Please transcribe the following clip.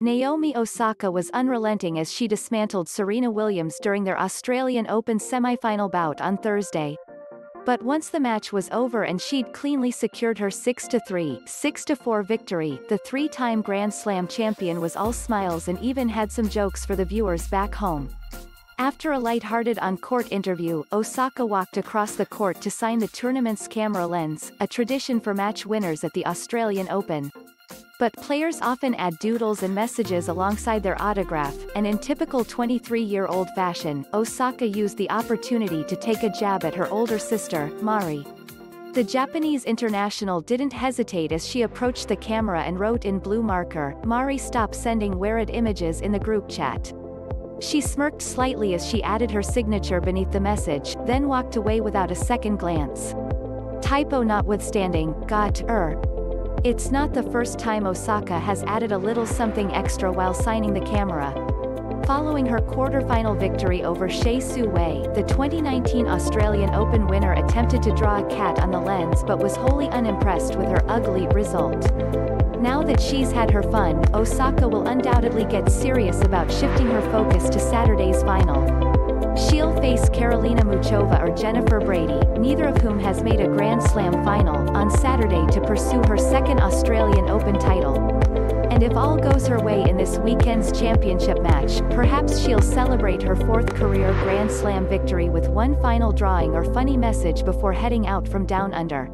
Naomi Osaka was unrelenting as she dismantled Serena Williams during their Australian Open semi-final bout on Thursday. But once the match was over and she'd cleanly secured her 6-3, 6-4 victory, the three-time Grand Slam champion was all smiles and even had some jokes for the viewers back home. After a light-hearted on-court interview, Osaka walked across the court to sign the tournament's camera lens, a tradition for match winners at the Australian Open. But players often add doodles and messages alongside their autograph, and in typical 23-year-old fashion, Osaka used the opportunity to take a jab at her older sister, Mari. The Japanese international didn't hesitate as she approached the camera and wrote in blue marker, Mari stop sending weird images in the group chat. She smirked slightly as she added her signature beneath the message, then walked away without a second glance. Typo notwithstanding, got, er, it's not the first time Osaka has added a little something extra while signing the camera. Following her quarter-final victory over Hsieh Su-wei, the 2019 Australian Open winner attempted to draw a cat on the lens but was wholly unimpressed with her ugly result. Now that she's had her fun, Osaka will undoubtedly get serious about shifting her focus to Saturday's final. She'll face Karolina Muchova or Jennifer Brady, neither of whom has made a Grand Slam final, on Saturday to pursue her second Australian Open title. And if all goes her way in this weekend's championship match, perhaps she'll celebrate her fourth career Grand Slam victory with one final drawing or funny message before heading out from down under.